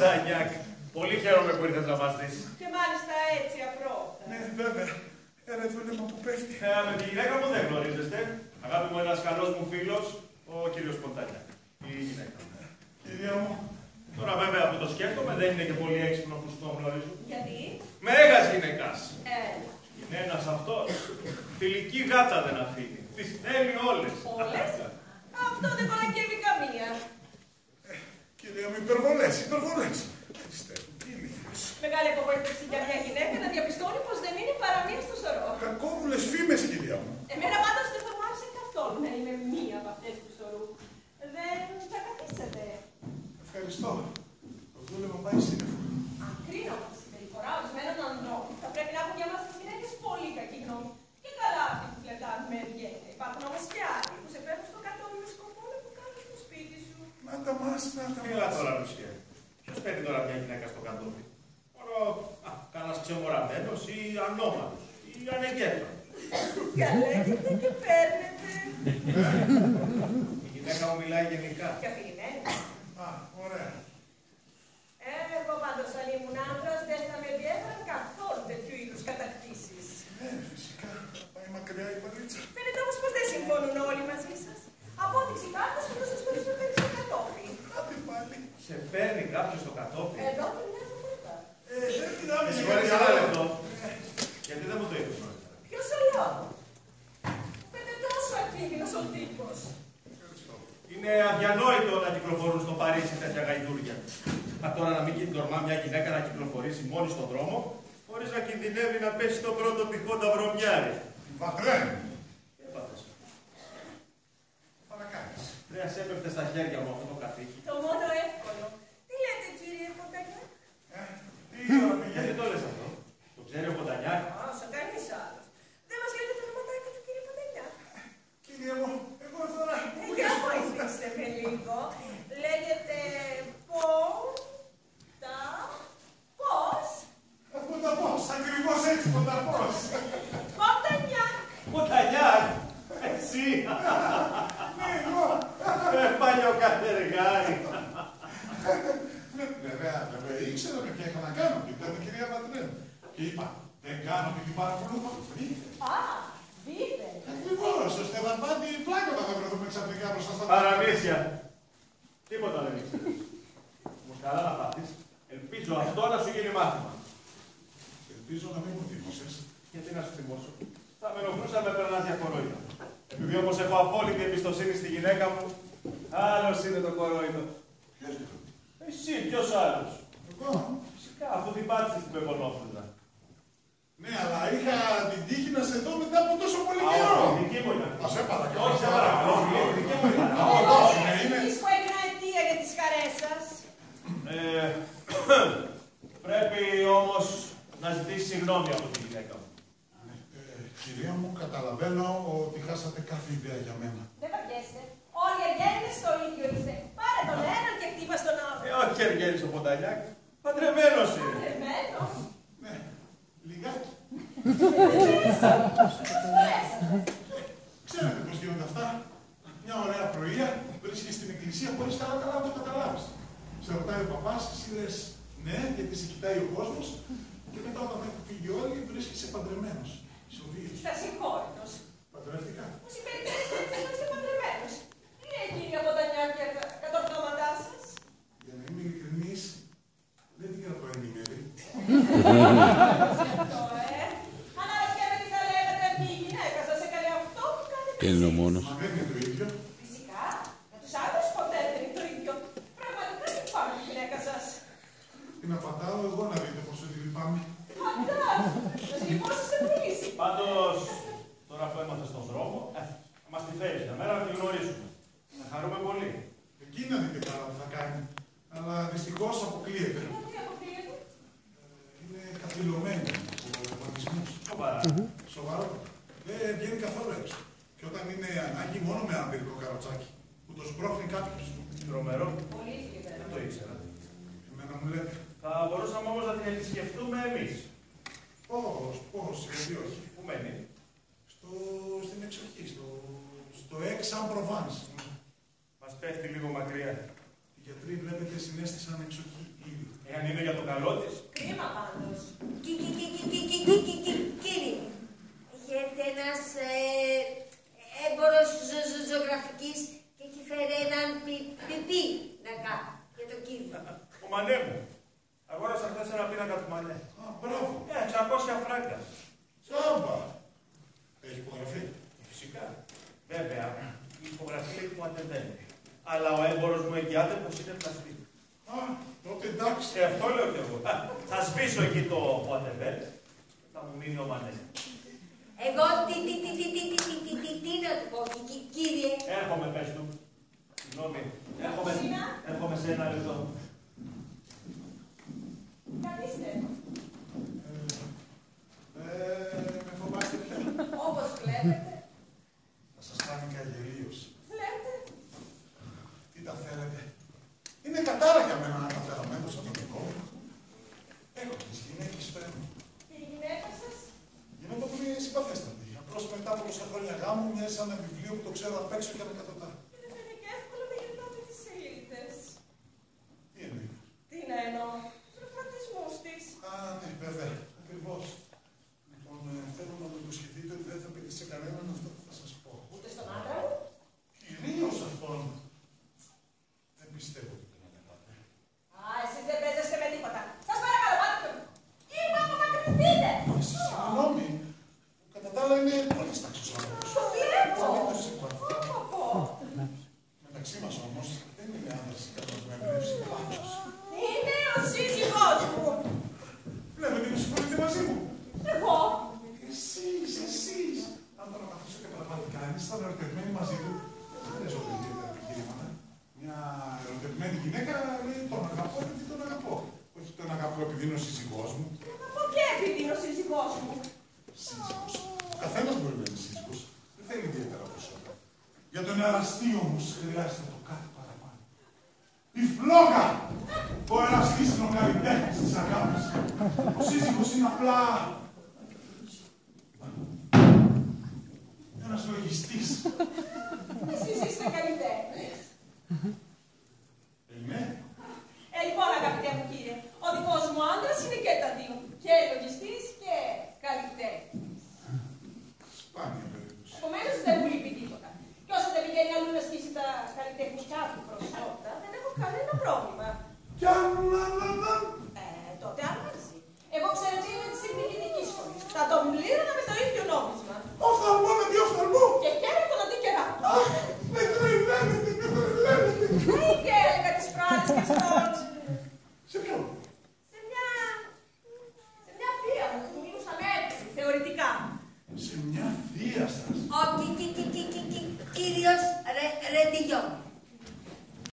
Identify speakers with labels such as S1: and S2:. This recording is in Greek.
S1: Ποντανιάκ. Πολύ χαίρομαι που ήρθες να μας δεις.
S2: Και μάλιστα έτσι απρόπτα.
S3: Ναι, βέβαια. Ένα δούλευμα που πέφτει.
S1: Ε, με τη γυναίκα μου δεν γνωρίζεστε. Αγάπη μου, ένας καλός μου φίλος, ο κύριος Ποντανιάκ. Η γυναίκα μου.
S3: Κυρία μου,
S1: Τώρα βέβαια που το σκέφτομαι δεν είναι και πολύ έξυπνο που στον γνωρίζω.
S2: Γιατί,
S1: Μέγας γυναικάς.
S2: έλα,
S1: Είναι ένας αυτός. Φιλική γάτα δεν αφήνει. Τις θέλει όλες.
S2: όλες, αυτό δεν κολακεύει καμία.
S3: κυρία μου, υπερβολές, υπερβολές. Πιστεύω, τι ηλίθιος.
S2: Μεγάλη απογοήτευση για μια γυναίκα να διαπιστώνει πως δεν είναι παρά μία στο σωρό.
S3: Κακόβουλες φήμες, κυρία μου.
S2: Εμένα πάντως δεν θα μου άρεσε καθόλου να είμαι μία από αυτές του σωρού. Δεν θα καθίσετε.
S3: Ευχαριστώ. Το δούλευμα πάει σύννεφο.
S2: Αν κρίνω από τη συμπεριφορά ορισμένων ανδρών, θα πρέπει να έχουν για μας τις γυναίκες πολύ κακή γνώμη. Και καλά αυτοί που φλετάνε με ευγένεια. Υπάρχουν όμως και άλλοι που σε φέρνουν στο κατώμιο σκοπό να που κάνουν στο σπίτι σου.
S3: Να τα μας, να τα
S1: Έλα
S3: μας.
S1: τώρα, Λουσία. Ποιος παίρνει τώρα μια γυναίκα στο κατόπι. Μόνο, α, κανένας ξεμοραμένος ή ανώματος ή ανεγκέφαλος.
S2: Διαλέγετε και παίρνετε.
S1: Η γυναίκα μου μιλάει γενικά.
S2: Και αφηρημένη.
S3: Α, ωραία.
S2: Ε, εγώ πάντως αν ήμουν άντρας δεν θα με ενδιέφεραν καθόλου τέτοιου είδους κατακτήσεις.
S3: Ναι, φυσικά. Θα πάει μακριά η βαλίτσα.
S2: Φαίνεται όμως πως δεν συμφωνούν όλοι μαζί σας. Απόδειξη πάντως ότι σας χωρίς να παίρνεις το κατόπι.
S3: Άντε πάλι.
S1: Σε παίρνει κάποιος στο κατόπι.
S2: Εδώ την μια φορά.
S3: Ε, δεν μιλάμε
S1: Με
S3: για
S1: συγχωρείς
S3: κάτι
S1: ένα
S3: άλλο.
S1: λεπτό. Γιατί δεν μου το είπες νωρίτερα.
S2: Ποιος άλλο. Φαίνεται τόσο ακίνητος ο τύπος.
S3: Ευχαριστώ.
S1: Είναι αδιανόητο να κυκλοφορούν στο Παρίσι τέτοια γαϊδούρια. Α, τώρα να μην τορμά μια γυναίκα να κυκλοφορήσει μόνη στον δρόμο, χωρίς να κινδυνεύει να πέσει στο πρώτο τυχόντα βρωμιάρι.
S3: Βατρέν.
S1: Τι έπαθες.
S3: Παρακάνεις.
S1: Τρέας σε έπεφτε στα χέρια μου αυτό το καθήκη.
S2: Το μόνο εύκολο. Τι λέτε κύριε Ποτακιά.
S3: Ε, τι ώρα
S1: Γιατί
S3: πηγαίνει.
S1: το λες αυτό. Το ξέρει ο Ποντανιάκ.
S2: Όσο κανείς άλλος. Δεν μας λέτε το ονοματάκι του κύριε Ποτακιά.
S3: Κύριε μου, εγώ τώρα...
S2: Για βοηθήστε με λίγο. Λέγεται πω, τα, πώς,
S3: Πού τα πώς, ακριβώς έτσι που τα πώς.
S2: Ποτανιά.
S1: Ποντανιάκ! Εσύ!
S3: Ναι, εγώ.
S1: Ε, παλιό κατεργάρι.
S3: Ναι, Βέβαια, βέβαια, ήξερα με ποια είχα να κάνω και ήταν η κυρία Βατρέν. Και είπα, δεν κάνω και την παρακολούθω. Ήρθε.
S2: Α, δείτε.
S3: Ακριβώς, ώστε να πάνε οι πλάκωτα θα βρεθούμε ξαφνικά μπροστά στα
S1: Παραμύθια. Τίποτα δεν ήξερες. Όμως καλά να πάθεις. Ελπίζω αυτό να σου γίνει μάθημα.
S3: Ελπίζω να μην μου θύμωσες.
S1: Γιατί να σου θυμώσω; Θα με ενοχλούσα να με περνάς για κορόιδο. Επειδή όμως έχω απόλυτη εμπιστοσύνη στη γυναίκα μου, άλλος είναι το κορόιδο.
S3: Ποιος είναι.
S1: Εσύ, ποιος άλλος;
S3: Εγώ.
S1: Φυσικά, αφού την πάτησες την πεπονόφρυδα.
S3: Ναι, αλλά είχα την τύχη να σε δω μετά από τόσο πολύ
S1: Α,
S3: καιρό.
S1: όχι, δική μου ήταν.
S3: Α, σε παρακαλώ.
S1: Όχι, σε παρακαλώ, όχι, δική μου ήταν.
S3: Α,
S2: Εγώ
S3: όχι,
S2: είμαι
S3: ναι, είναι.
S2: ευτυχής που έγινα αιτία για τις χαρές σας.
S1: Ε, πρέπει όμως να ζητήσει συγγνώμη από τη γυναίκα μου.
S3: Ε, Κυρία μου, καταλαβαίνω ότι χάσατε κάθε ιδέα για μένα.
S2: Δεν βαριέστε. Όλοι οι αγέννητες το ίδιο είστε. Πάρε τον έναν και χτύπα στον
S1: Ε,
S2: άλλο.
S1: όχι Εργένης ο Ποντανιάκ. Παντρεμένος είναι.
S2: Δεμένος.
S3: Ναι, λιγάκι. Ξέρετε πώς γίνονται αυτά. Μια ωραία πρωία βρίσκεις στην εκκλησία χωρίς καλά καλά να το καταλάβεις. Σε ρωτάει ο παπάς, εσύ λες ναι, γιατί σε κοιτάει ο κόσμος και μετά όταν έχουν φύγει όλοι βρίσκεσαι παντρεμένος. Σοβίος.
S2: Στα συγχώρητος.
S3: Παντρεύτηκα.
S2: Μου συμπεριφέρεστε ότι δεν είστε παντρεμένος; Τι λέει κύριε Ποτανιάκη για τα κατορθώματά σας;
S3: Για να είμαι ειλικρινής, δεν την κρατώ ενήμερη.
S2: Αυτό, ε. Αναρωτιέμαι τι θα λέγατε αυτή η γυναίκα σας έκανε αυτό που κάνετε
S4: Είναι ο
S2: εσείς.
S4: μόνος.
S3: Μα δεν είναι το ίδιο.
S2: Φυσικά, με τους άντρες ποτέ δεν είναι το ίδιο. Πραγματικά λυπάμαι τη γυναίκα σας.
S3: Την απαντάω εγώ να δείτε πόσο τη λυπάμαι.
S2: Φαντάζομαι. Σας λυπόσαστε πολύ.
S1: Πάντως, τώρα που έμαθα στον δρόμο, ε, θα μας τη φέρεις μια μέρα να τη γνωρίσουμε. Θα χαρούμε πολύ.
S3: Εκεί να δείτε καλά τι θα κάνει. Αλλά δυστυχώς αποκλείεται.
S2: Γιατί αποκλείεται;
S3: Ε, Είναι καθυλωμένη από εμφανισμούς.
S1: Σοβαρά.
S3: Σοβαρό. Δεν βγαίνει καθόλου έξω. Και όταν είναι ανάγκη μόνο με αμπυρικό καροτσάκι, που το σπρώχνει κάποιος.
S1: Τρομερό.
S2: Πολύ συγκεκριμένα.
S1: Δεν το ήξερα.
S3: Εμένα μου λέτε,
S1: Θα μπορούσαμε όμως να την επισκεφτούμε εμείς.
S3: πώς, πώς, γιατί όχι.
S1: Πού μένει;
S3: στην εξοχή, στο, στο Exam Provence.
S1: Μας πέφτει λίγο μακριά.
S3: Οι γιατροί βλέπετε συνέστησαν εξοχή ήδη.
S1: Εάν είναι για το καλό της,
S2: Κρίμα
S3: πάντα.
S1: φυσικά. Βέβαια, η υπογραφή που αντεβαίνει. Αλλά ο έμπορος μου εγγυάται πως είναι πλαστή.
S3: Α, τότε εντάξει.
S1: Και αυτό λέω κι εγώ. Θα σβήσω εκεί το αντεβέν. Θα μου μείνει ο μανέ.
S4: Εγώ τι, τι, τι, τι, τι, τι, τι, τι, τι, τι να του πω, κύριε.
S1: Έρχομαι, πες του. Συγγνώμη. Έρχομαι, έρχομαι σε ένα λεπτό.
S3: να παίξω
S2: και
S3: ένα. χρειάζεται το κάτι παραπάνω. Η φλόγα! Ο εραστής είναι ο καλλιτέχνης της αγάπης. Ο σύζυγος είναι απλά... Ένας λογιστής.
S2: Εσείς είστε καλλιτέχνης. υπάρχουν δεν έχω κανένα πρόβλημα.
S3: Κι αν
S2: Ε, τότε άλλαξε. Εγώ ξέρω τι είναι της συμπληκτική σχολή. Θα τον πλήρωνα με το ίδιο νόμισμα.
S3: Οφθαλμό με δύο οφθαλμού.
S2: Και κέρδο να τι.
S3: Αχ, με τρελαίνετε, με τρελαίνετε.
S2: Τις